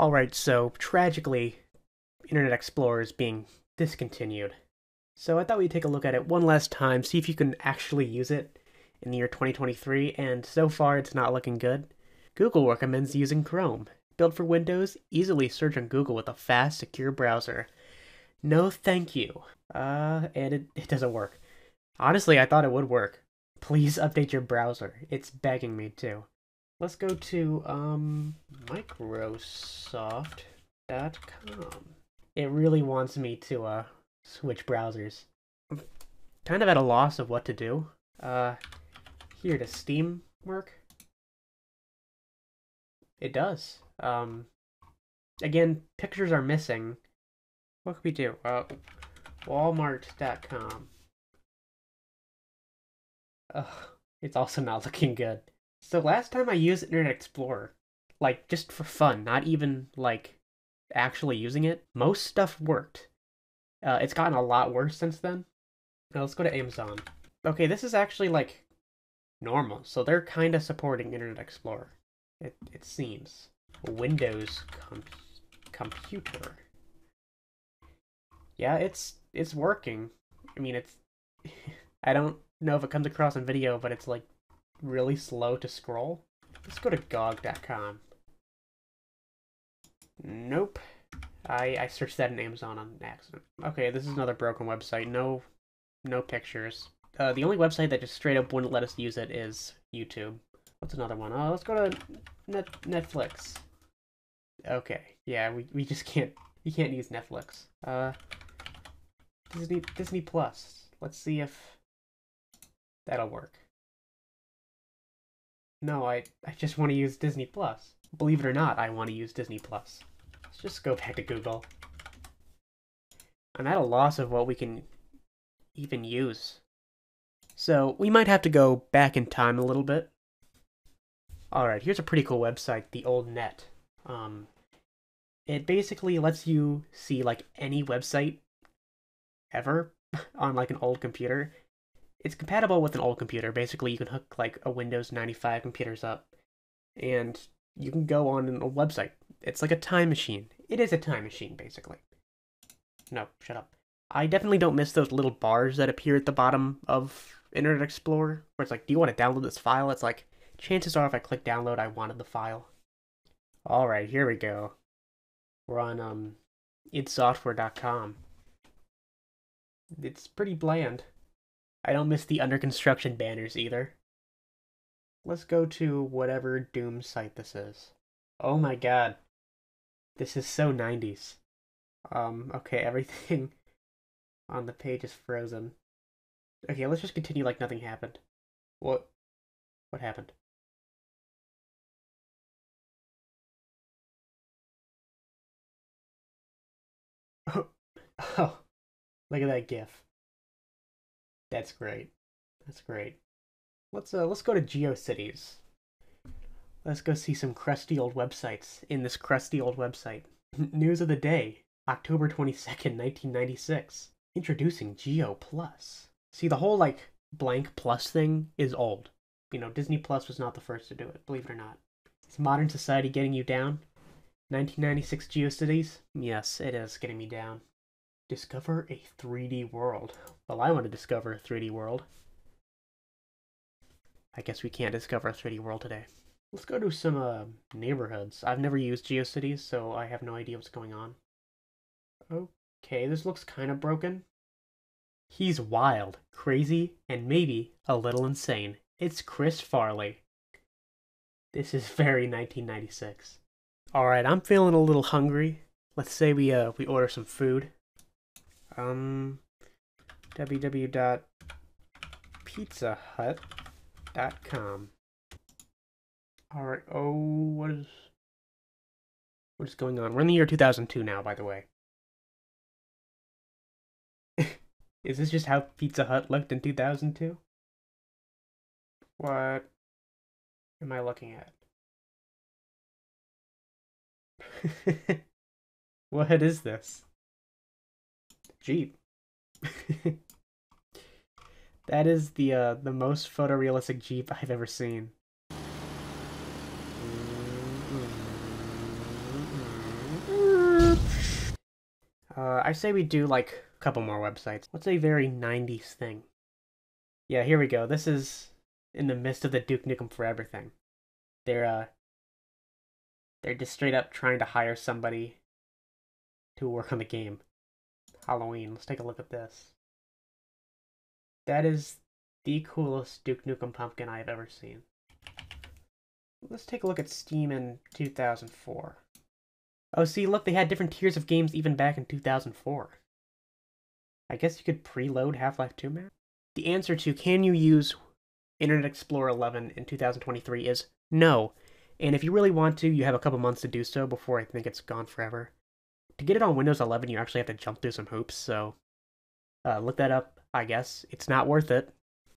Alright, so tragically, Internet Explorer is being discontinued. So I thought we'd take a look at it one last time, see if you can actually use it in the year 2023, and so far it's not looking good. Google recommends using Chrome. Built for Windows, easily search on Google with a fast, secure browser. No thank you. Uh, and it, it doesn't work. Honestly, I thought it would work. Please update your browser. It's begging me to. Let's go to um Microsoft.com. It really wants me to uh switch browsers. I'm kind of at a loss of what to do. Uh here does Steam work? It does. Um again, pictures are missing. What could we do? Uh Walmart.com. Ugh, it's also not looking good. So last time I used Internet Explorer, like just for fun, not even like actually using it, most stuff worked. Uh, it's gotten a lot worse since then. Now let's go to Amazon. Okay, this is actually like normal, so they're kind of supporting Internet Explorer. It it seems. Windows com- computer. Yeah, it's it's working. I mean, it's. I don't know if it comes across in video, but it's like really slow to scroll. Let's go to GOG.com. Nope. I I searched that in Amazon on accident. Okay, this is another broken website. No, no pictures. Uh, the only website that just straight up wouldn't let us use it is YouTube. What's another one? Oh, let's go to Net Netflix. Okay, yeah, we we just can't we can't use Netflix. Uh, Disney Disney Plus. Let's see if that'll work. No, I I just want to use Disney Plus. Believe it or not, I want to use Disney Plus. Let's just go back to Google. I'm at a loss of what we can even use. So, we might have to go back in time a little bit. Alright, here's a pretty cool website, the Old Net. Um, it basically lets you see like any website ever on like an old computer. It's compatible with an old computer. Basically, you can hook like a Windows 95 computers up and you can go on a website. It's like a time machine. It is a time machine, basically. No, shut up. I definitely don't miss those little bars that appear at the bottom of Internet Explorer, where it's like, do you want to download this file? It's like, chances are if I click download, I wanted the file. Alright, here we go. We're on um, idsoftware.com. It's pretty bland. I don't miss the under construction banners either. Let's go to whatever Doom site this is. Oh my god. This is so 90s. Um, okay, everything on the page is frozen. Okay, let's just continue like nothing happened. What? What happened? Oh, look at that GIF. That's great. That's great. Let's uh let's go to GeoCities. Let's go see some crusty old websites in this crusty old website. News of the day, October 22nd, 1996. Introducing Geo Plus. See the whole like blank plus thing is old. You know, Disney Plus was not the first to do it, believe it or not. Is modern society getting you down? 1996 GeoCities? Yes, it is getting me down. Discover a 3D world. Well, I want to discover a 3D world. I guess we can't discover a 3D world today. Let's go to some uh, neighborhoods. I've never used GeoCities, so I have no idea what's going on. Okay, this looks kind of broken. He's wild, crazy, and maybe a little insane. It's Chris Farley. This is very 1996. Alright, I'm feeling a little hungry. Let's say we uh we order some food. Um www.pizzahut.com. Alright, oh what is what is going on? We're in the year 2002 now, by the way. is this just how Pizza Hut looked in 2002? What am I looking at? what is this? Jeep. that is the uh, the most photorealistic Jeep I've ever seen. Uh, I say we do like a couple more websites. What's a very 90s thing? Yeah, here we go. This is in the midst of the Duke Nukem Forever thing. They're uh they're just straight up trying to hire somebody to work on the game. Halloween. Let's take a look at this. That is the coolest Duke Nukem pumpkin I've ever seen. Let's take a look at Steam in 2004. Oh, see, look, they had different tiers of games even back in 2004. I guess you could preload Half-Life 2 map? The answer to can you use Internet Explorer 11 in 2023 is no. And if you really want to, you have a couple months to do so before I think it's gone forever. To get it on Windows 11, you actually have to jump through some hoops, so uh, look that up, I guess. It's not worth it.